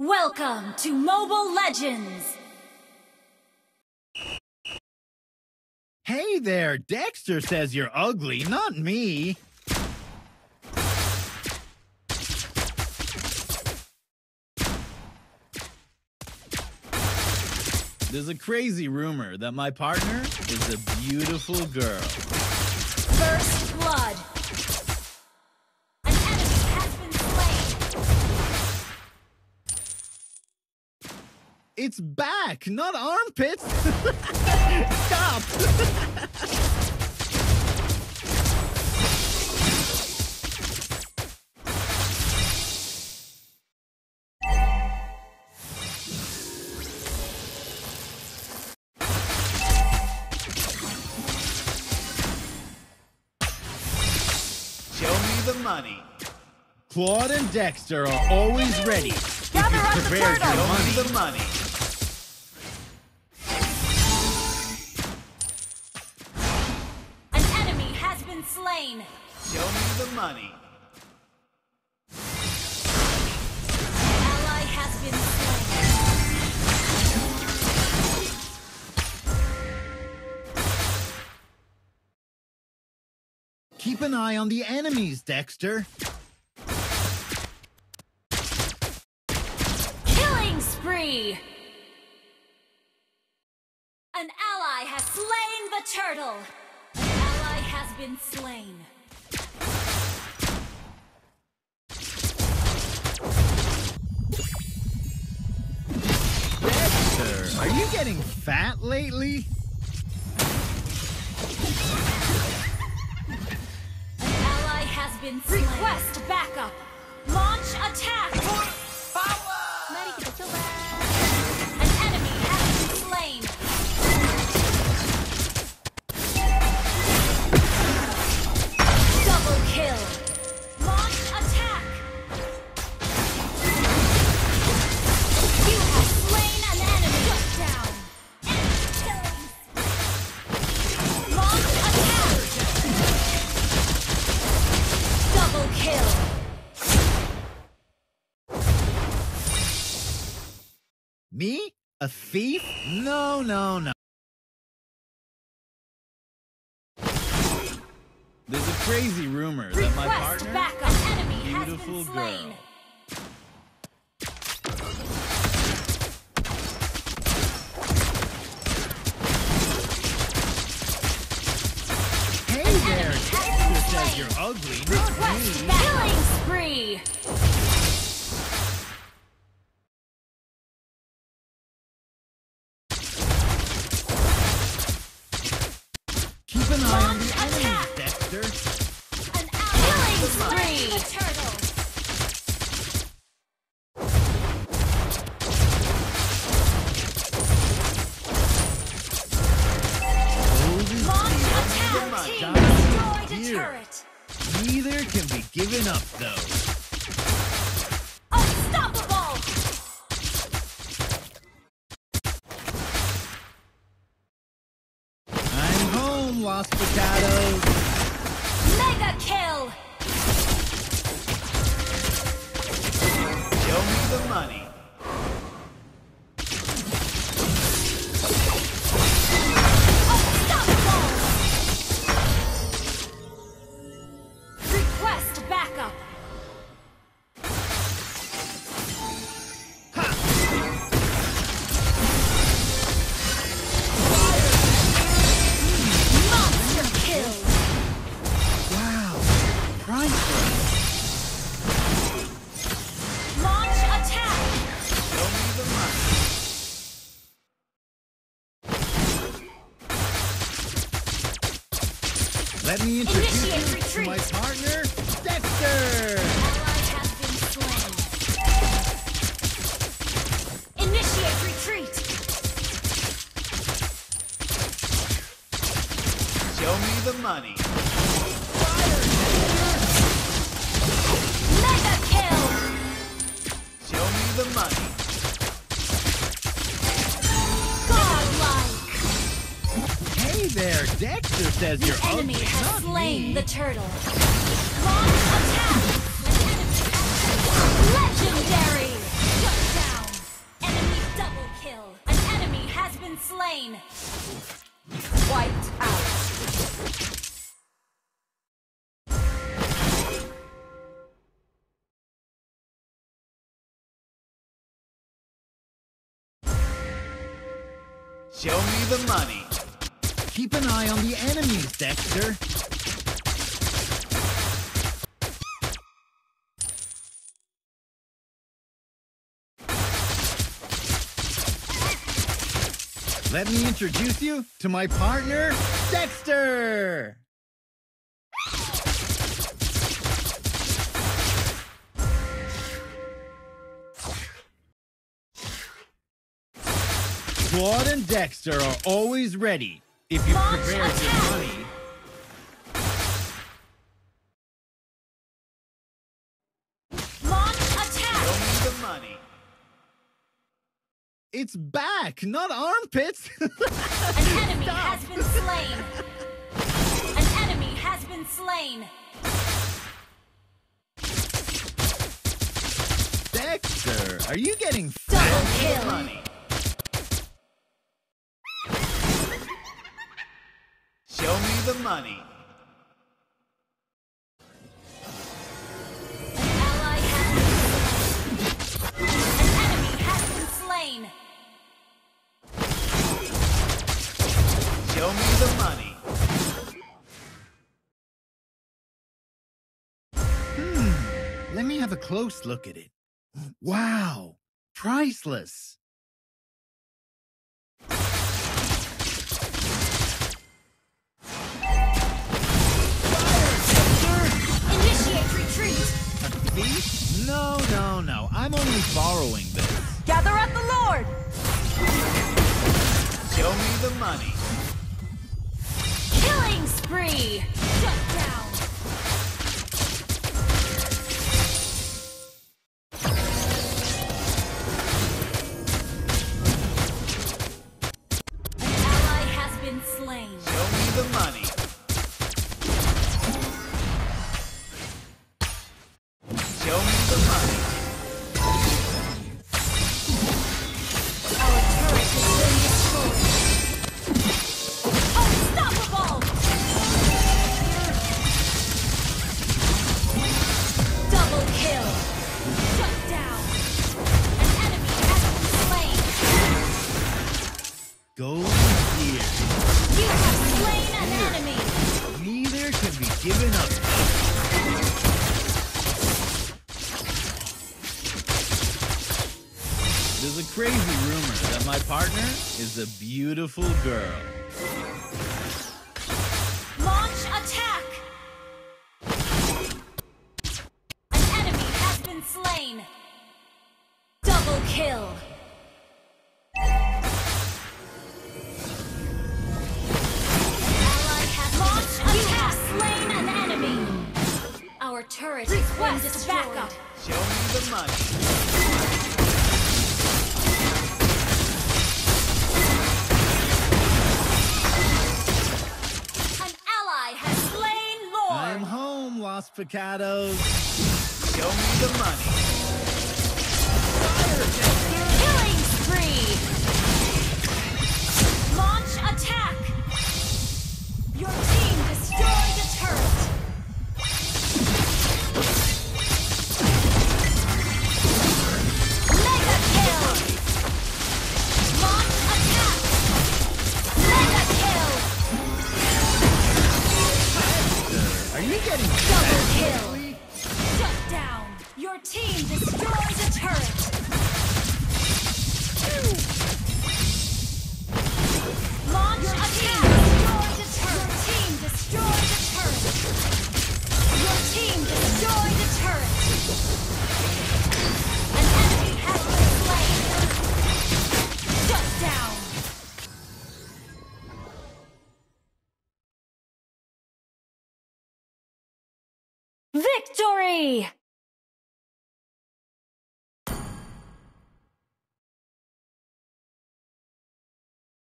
Welcome to Mobile Legends! Hey there, Dexter says you're ugly, not me. There's a crazy rumor that my partner is a beautiful girl. First Blood. It's back, not armpits. Stop. Show me the money. Claude and Dexter are always ready. Gather If up the prepared turtle. Show me the money. Money. Ally has been slain. Keep an eye on the enemies, Dexter. Killing spree! An ally has slain the turtle. An ally has been slain. Are you getting fat lately? An ally has been slain. Request backup. Launch attack. An kill. Me? A thief? No, no, no. There's a crazy rumor that my Request partner backup. Enemy beautiful been slain. girl. Hey there, says you're ugly, Request me. back- killing spree. Keep an eye on the Launch enemies, attack. Dexter. An killing spree. Turtle. Launch attack. Team destroyed turret. Neither can be given up, though. Let me introduce Initiate you to my partner, Dexter. Ally has been slain. Initiate retreat. Show me the money. Mega kill. Show me the money. there! Dexter says the you're enemy has not slain me. the turtle. Long attack! Legendary! Shut down! Enemy double kill! An enemy has been slain! Wiped out! Show me the money. Keep an eye on the enemies, Dexter. Let me introduce you to my partner, Dexter! Claude and Dexter are always ready if you Launch prepare your attack! money. Launch Show me the money. It's back, not armpits. An enemy has been slain. An enemy has been slain. Dexter, are you getting Double fat? kill. Money. Slain. Show me the money. Hmm, let me have a close look at it. Wow, priceless. Thief? No, no, no. I'm only borrowing this. Gather at the Lord. Show me the money. Killing spree. Shut down. An ally has been slain. Show me the money. There's a crazy rumor that my partner is a beautiful girl. Launch attack. An enemy has been slain. Double kill. Ally has launched You slain an enemy. Our turret Request has been destroyed. backup. Show me the money. Home, Los Picados. Show me the money. Fire, Killing spree. Launch attack. Your team destroys a turret. Launch attack. Your team destroyed a turret. Your team destroyed a turret. An enemy has been slain. Victory!